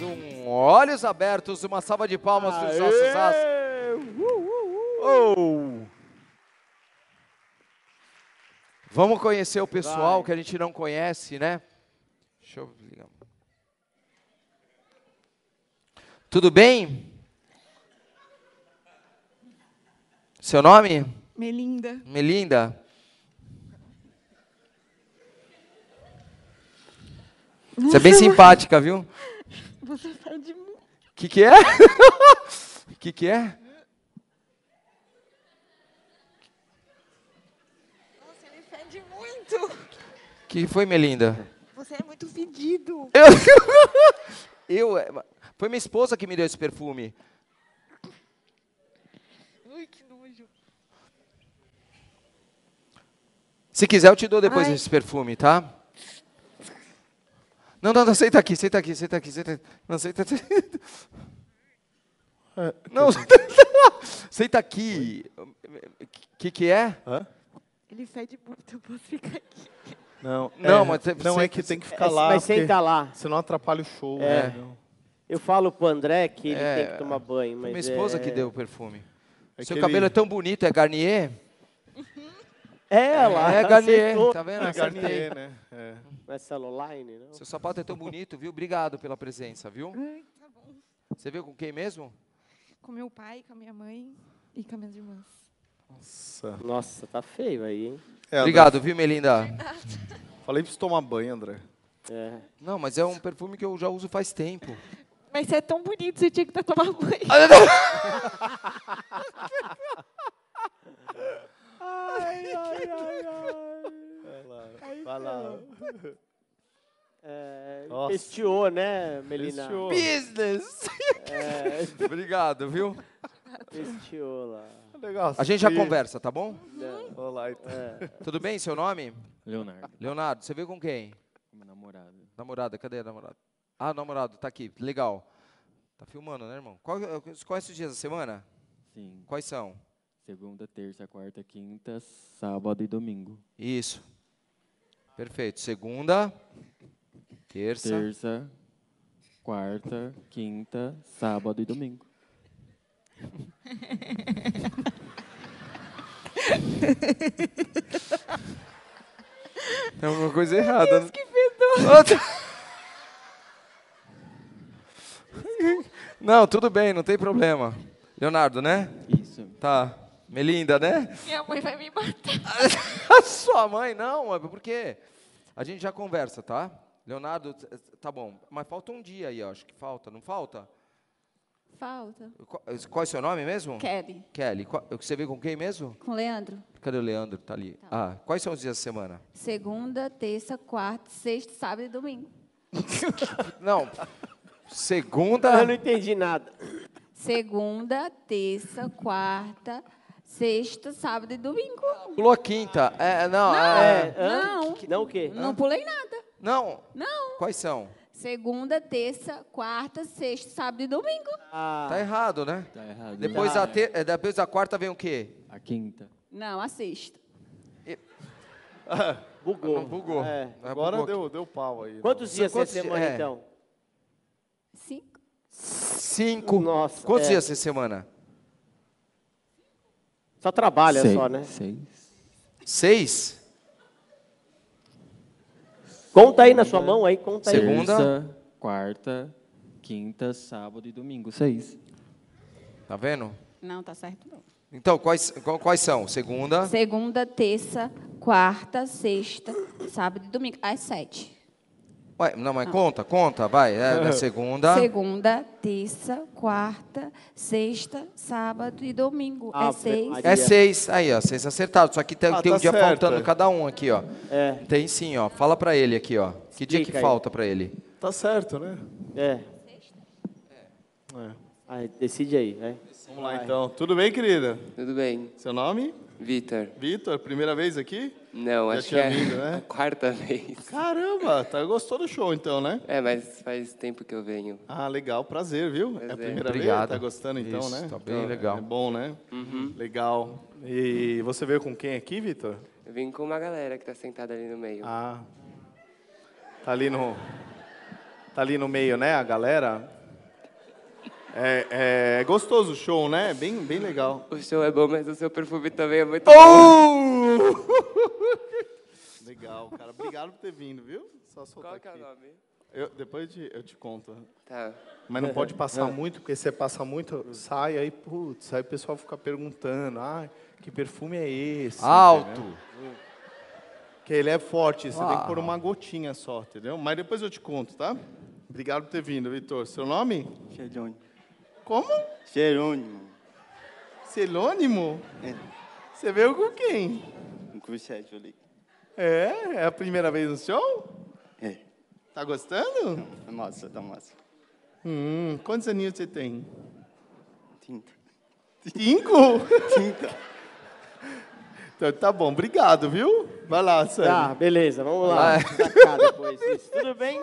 um Olhos Abertos. Uma salva de palmas para os nossos astros. Oh! Vamos conhecer o pessoal Vai. que a gente não conhece, né? Deixa eu ligar. Tudo bem? Seu nome? Melinda. Melinda? Você é bem simpática, viu? Você fede muito. O que, que é? O que, que é? Nossa, ele fede muito. que foi, Melinda? Você é muito fedido. Eu, eu, é, foi minha esposa que me deu esse perfume. Ui, que nojo. Se quiser, eu te dou depois Ai. esse perfume, tá? Não, não, não, senta aqui, senta aqui, senta aqui, senta aqui. Não, senta aqui. Não, senta aqui. O que, que é? Hã? Ele fede muito, eu posso ficar aqui. Não, Não, é, mas você- não você- é que tem que ficar É, lá, mas senta lá. senão atrapalha o show. É. né? Não. Eu falo pro André que ele É, tem que tomar banho, mas minha esposa é... que deu o perfume. É Seu cabelo é ele- tão bonito, é Garnier? É, ela. é Garnier, acertou. tá vendo? É Acertei. Garnier, né? É. Não é celuline, não? Seu sapato é tão bonito, viu? Obrigado pela presença, viu? Ai, tá bom. Você veio com quem mesmo? Com meu pai, com a minha mãe e com as minhas irmãs. Nossa. Nossa, tá feio aí, hein? É, Obrigado, viu, Melinda? André, Falei pra você tomar banho, André. É. Não, mas é um perfume que eu já uso faz tempo. Mas você é tão bonito, você tinha que estar tomando banho. Ai, ai, ai, ai. Vai lá. É, pesteou, né, Melina? Pesteou. Business! É, Obrigado, viu? pesteou lá. Legal. A gente já conversa, tá bom? Não, Vamos lá, então. é. Tudo bem, seu nome? Leonardo, Leonardo, você veio com quem? namorado. Namorada, cadê a namorada? Ah, namorado, tá aqui, legal. Tá filmando, né, irmão? Qual, você conhece os dias da semana? Sim. Quais são? Segunda, terça, quarta, quinta, sábado e domingo. Isso. Perfeito. Segunda, terça. Terça, quarta, quinta, sábado e domingo. Tem alguma coisa errada. né? Que fedor. Outra- Não, tudo bem, não tem problema. Leonardo, né? Isso. Tá. Melinda, né? Minha mãe vai me matar. A sua mãe, não, por quê? A gente já conversa, tá? Leonardo, tá bom. Mas falta um dia aí, acho que falta, não falta? Falta. Qual, qual é o seu nome mesmo? Kelly. Kelly. Qual- você veio com quem mesmo? Com Leandro. Cadê o Leandro? Tá ali. Ah, quais são os dias da semana? Segunda, terça, quarta, sexta, sábado e domingo. Não. Segunda. Eu não entendi nada. Segunda, terça, quarta, sexta, sábado e domingo. Pulou a quinta. É, não. É, é- hã? Não, Não o quê? não pulei nada. não. Não. Quais são? Segunda, terça, quarta, sexta, sábado e domingo. Ah, Tá errado, né? Tá errado. Depois, Tá. da ter- é, depois da quarta vem o quê? A quinta. Não, a sexta. bugou. Não bugou. É. Ah, Agora bugou. deu, deu pau aí. né? Quantos dias Quantos você semana, é. então? Cinco. Cinco. Nossa, Quantos é. dias essa semana? Só trabalha Seis. só, né? Seis. Seis? Conta aí na sua mão aí, conta aí. Segunda. Terça, quarta, quinta, sábado e domingo. Seis. Tá vendo? Não, tá certo não. Então, quais, quais são? Segunda. Segunda, terça, quarta, sexta, sábado e domingo. Às sete. Ué, não, mas conta, conta, vai. É, da segunda. Segunda, terça, quarta, sexta, sábado e domingo. Ah, é seis. Maria. É seis. Aí, ó, seis acertados. Só que tem, Ah, tem um tá dia certo, faltando é. cada um aqui, ó. É, Tem sim, ó. Fala pra ele aqui, ó. Que dia que Explica aí. falta pra ele? Tá certo, né? é. É. Aí, decide aí, né? Vamos lá, então. Tudo bem, querida? Tudo bem, Seu nome? Vitor. Vitor, primeira vez aqui? Não, Já acho que é vindo, né? a quarta vez. Caramba, tá, gostou do show então, né? É, mas faz tempo que eu venho. Ah, legal, prazer, viu? É a Prazer. primeira Obrigado. vez? Tá gostando então, Isso, né? tá bem legal. É bom, né? Uhum. Legal. E você veio com quem aqui, Vitor? Eu vim com uma galera que tá sentada ali no meio. Ah. Tá ali no. Tá ali no meio, né, a galera? É, é gostoso o show, né? Bem, bem legal. O show é bom, mas o seu perfume também é muito Oh! Legal, cara. Obrigado por ter vindo, viu? Só bom. soltar Qual que é o nome? Eu, depois eu te, eu te conto. Tá. Mas não pode passar muito, porque você passa muito, sai, aí, putz, aí o pessoal fica perguntando, ah, que perfume é esse? Alto. entendeu? Que ele é forte, você tem que pôr uma gotinha só, entendeu? Mas depois eu te conto, tá? Obrigado por ter vindo, Vitor. Seu nome? Jerônimo. Como? Jerônimo. Celônimo? É. Você veio com quem? Um crucete ali. É? É a primeira vez no show? É. Tá gostando? Tá massa, tá massa. Hum, quantos aninhos você tem? Tinta. Cinco? Tinta. Então tá bom, obrigado, viu? Vai lá, Sérgio. Tá, beleza, vamos lá. Tudo bem?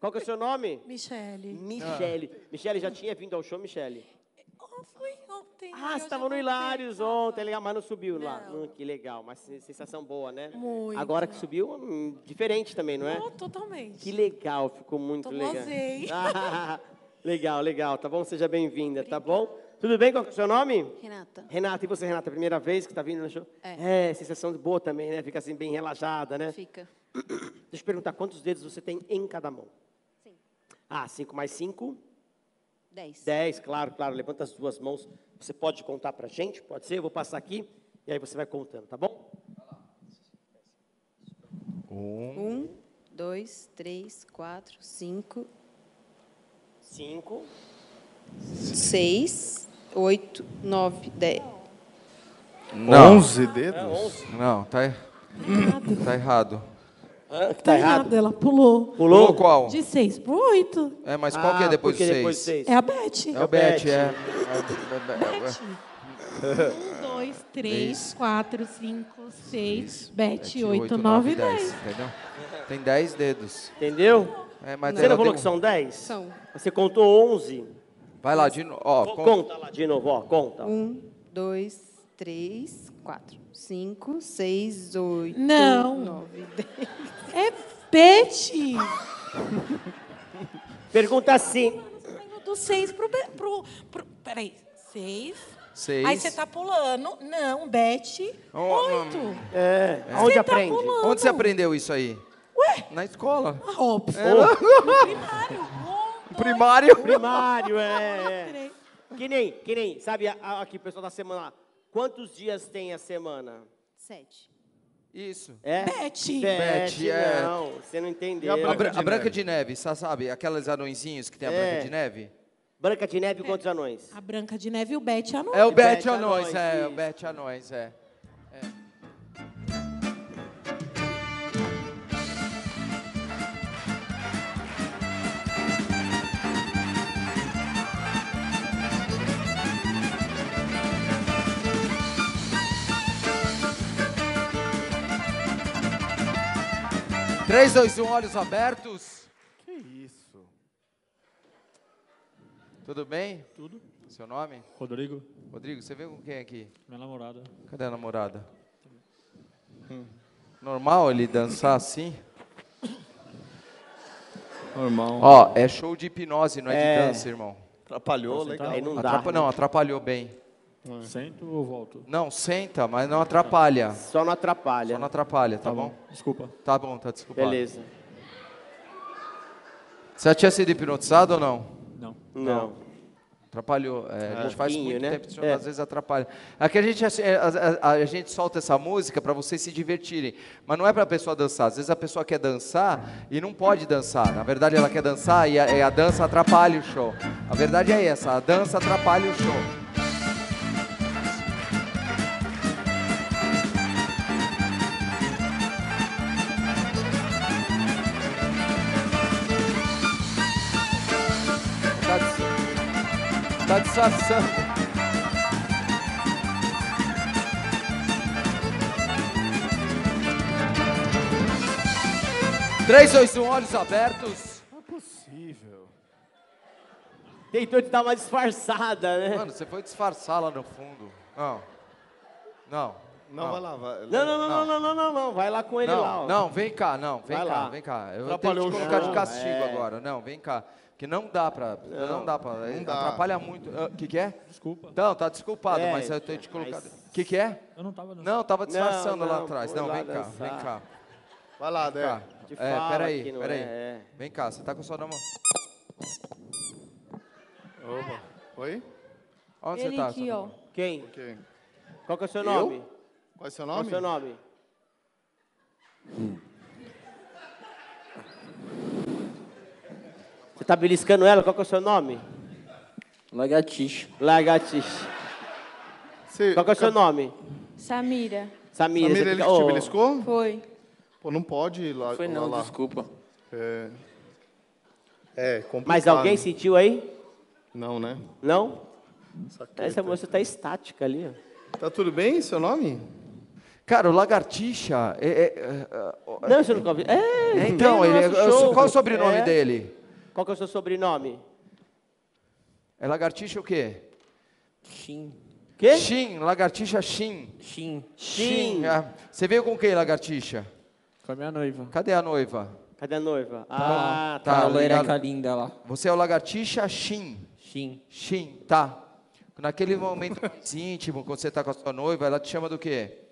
Qual que é o seu nome? Michele. Michele. Michele, já tinha vindo ao show, Michele? Oh, fui ontem. Ah, você estava no. Hilários ontem, legal, mas não subiu lá. Não. Hum, que legal, mas sen- sensação boa, né? Muito. Agora que subiu, hum, diferente também, não é? Oh, totalmente. Que legal, ficou muito legal. Tomosei. Ah, legal, legal, tá bom? Seja bem-vinda, tá bom? Tudo bem? Qual é o seu nome? Renata. Renata, e você, Renata? Primeira vez que tá vindo no show? É. sensação boa também, né? Fica assim bem relaxada, né? Fica. Deixa eu perguntar, quantos dedos você tem em cada mão? Ah, cinco mais cinco? Dez. Dez, claro, claro. Levanta as duas mãos. Você pode contar pra gente? Pode ser? Eu vou passar aqui e aí você vai contando, tá bom? Um, dois, três, quatro, cinco, Cinco. seis, oito, nove, dez. Não. Onze dedos? É, onze. Não, tá, er- tá errado. Que Tá errado, ela pulou. Pulou Pulou? qual? De seis pro oito. É, mas qual que é Ah, depois por que seis? depois seis? É a Beth. É o Beth. Bet, é. É, Beth. Um, dois, três, Três. quatro, cinco, seis, Bet, Beth, oito, nove, dez. Entendeu? Tem dez dedos. Entendeu? É, mas Você ela não falou tem que um- são dez? São. Você contou onze. Vai lá, de novo. Ó, Conta lá de novo, ó, conta. Um, dois, três, quatro, cinco, seis, oito, Não. nove, dez. É Beth. Pergunta assim. Do seis pro, Be- pro, pro... Peraí. Seis. Seis. Aí você tá pulando. Não, Beth. Oh, Oito. É, aonde Você tá aprende? pulando. Onde você aprendeu isso aí? Ué? Na escola. Ah, óbvio. É. No primário. Um, dois, Primário. Primário, é. é. três. Que nem, que nem, sabe a- a- aqui, pessoal da semana, quantos dias tem a semana? Sete. Isso. É? Beth. Sete, Beth, é. não, você não entendeu. E a A, Branca Bra- de Branca Neve. de Neve, sa- sabe? Aqueles anõezinhos que tem a É. Branca de Neve? Branca de Neve, quantos anões? A Branca de Neve e o Beth à noite. É o Bete Bet Anões, Anões, é. O isso. Bet Anões, é. Três, dois, um, olhos abertos. Que isso? Tudo bem? Tudo. Seu nome? Rodrigo, Rodrigo, você veio com quem aqui? minha namorada. Cadê a namorada? Normal ele dançar assim? Normal. Ó, é show de hipnose, não é, É. de dança, irmão. Atrapalhou, Posso legal. Aí não dá. Atrapa- não, atrapalhou bem. Sento ou volto? Não, senta, mas não atrapalha. Só não atrapalha. Só não atrapalha, tá, bom? Desculpa. Tá bom, tá desculpado. Beleza. Você já tinha sido hipnotizado ou não? Não. Não. Atrapalhou. É, a gente faz muito né? tempo, É. às vezes atrapalha. Aqui a gente, assim, é, a, a- a gente solta essa música para vocês se divertirem, mas não é para a pessoa dançar. Às vezes a pessoa quer dançar e não pode dançar. Na verdade, ela quer dançar e a, e a dança atrapalha o show. A verdade é essa, a dança atrapalha o show. Tá disfarçando. Três, dois, um, olhos abertos. Não é possível. Tentou te dar uma disfarçada, né? Mano, você foi disfarçar lá no fundo. Não. Não. Não, vai lá. Vai. Não, não, não, não, não, não, não, não. Vai lá com ele não, lá. ó. não, vem cá, não, vem Vai cá, lá. vem cá. Eu tenho que te o colocar de castigo É. agora. Não, vem cá. Que não dá pra. Não, dá pra. Não dá. Atrapalha muito. O que, que é? Desculpa. Não, tá desculpado, É, mas eu tenho te colocar. mas- O que, que é? Eu não tava dançando. Não, tava disfarçando lá não, atrás. foi Não, lá vem cá, vem cá. Vai lá, Dé. É, peraí, não peraí. é, é. Vem cá, você tá com sua mão. Opa. Oi? Onde Ele você tá? aqui, ó. Quem? Ok. Qual que é o seu nome? Qual é seu Qual é o nome? seu nome? Você tá beliscando ela? Qual que é o seu nome? Lagartixa. Lagartixa. Você, Qual que é o seu nome? Samira. Samira. Samira, você ele fica- que te beliscou? Foi. Pô, não pode ir lá. Foi não, lá. desculpa. É, é complicado. Mas alguém sentiu aí? Não, né? Não? Essa moça tá estática ali, ó. Tá tudo bem, seu nome? Cara, o lagartixa. É, é, é, Não, você nunca ouviu? É, é, então, ele, nosso show. qual é o sobrenome É. dele? Qual que é o seu sobrenome? É lagartixa o quê? Shin. Quê? Shin, lagartixa Shin. Shin. Shin. é. Você veio com quem, lagartixa? Com a minha noiva. Cadê a noiva? Cadê a noiva? Ah, tá. Tá, a loireca ligado. linda lá. Você é o lagartixa Shin. Shin. Shin, tá. Naquele momento mais íntimo, quando você tá com a sua noiva, ela te chama do quê?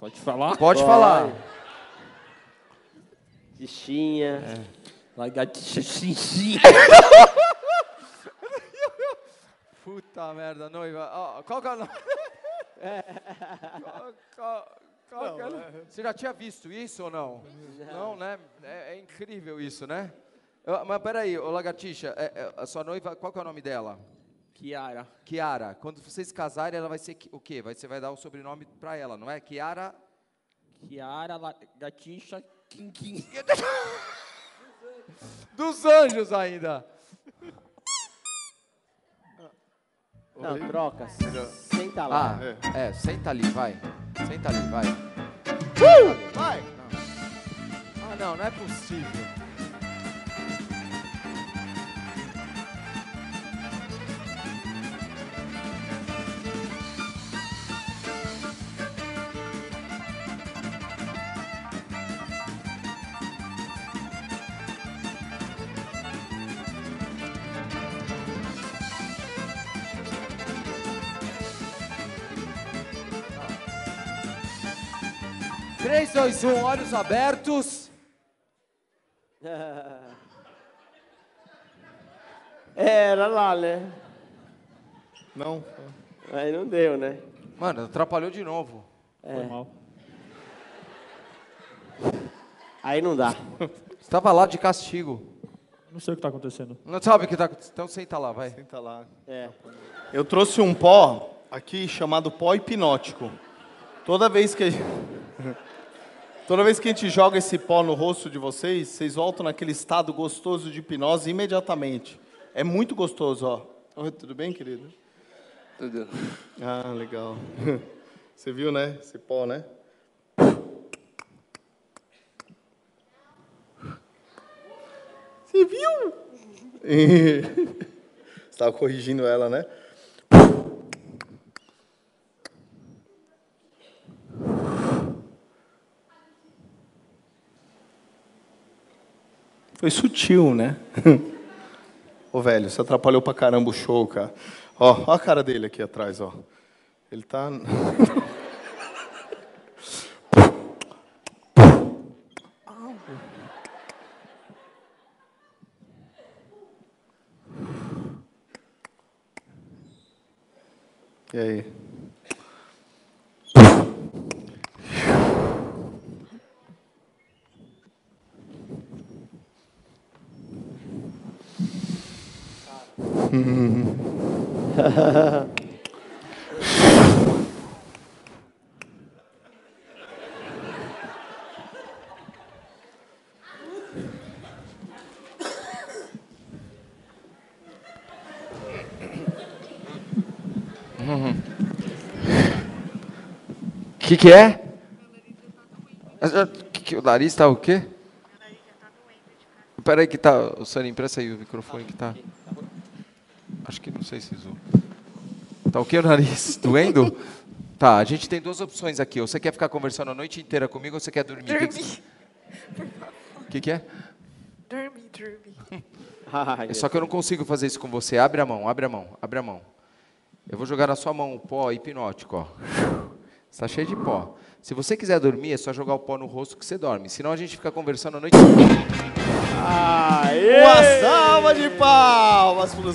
Pode falar? Pode Pode. falar. Bichinha. Lagartixa Shin Shin. Puta merda, noiva. Ó, qual que é o nome? Qual- qual- qual que é o nome? Você já tinha visto isso ou não? Não, né? É, é incrível isso, né? Eu- Mas peraí, ô Lagartixa, é- é, a sua noiva, qual que é o nome dela? Kiara. Kiara. Quando vocês casarem, ela vai ser o quê? Vai, você vai dar o sobrenome pra ela, não é? Kiara. Kiara Lagartixa Kim. Dos anjos ainda. Não, troca. Senta lá. Ah, é, senta ali, vai. Senta ali, vai. Vai! Ah, não, não é possível. Três, dois, um, olhos abertos. Era lá, né? Não. Aí não deu, né? Mano, atrapalhou de novo. Foi mal. Aí não dá. Você tava lá de castigo. Não sei o que tá acontecendo. Não sabe o que tá Então senta lá, vai. Senta lá. É. Eu trouxe um pó aqui chamado pó hipnótico. Toda vez que Toda vez que a gente joga esse pó no rosto de vocês, vocês voltam naquele estado gostoso de hipnose imediatamente. É muito gostoso, ó. Oi, tudo bem, querido? Tudo. Ah, legal. Você viu, né? Esse pó, né? Você viu? Você estava corrigindo ela, né? Foi sutil, né? Ô, velho, você atrapalhou pra caramba o show, cara. Ó, ó a cara dele aqui atrás, ó. Ele tá... E aí? O que, que é? Ah, que o nariz tá o quê? Peraí que tá. O Sani, empresta aí o microfone que tá. Acho que não sei se zoou. Tá o que o nariz? Doendo? Tá, a gente tem duas opções aqui. Ou você quer ficar conversando a noite inteira comigo ou você quer dormir? O que que você- O que, que é? Dormir, dormir. Ai, É só que eu não consigo fazer isso com você. Abre a mão, abre a mão, abre a mão. Eu vou jogar na sua mão o pó hipnótico, ó. Está cheio de pó. Se você quiser dormir, é só jogar o pó no rosto que você dorme. Senão a gente fica conversando a noite inteira. Uma salva de palmas pro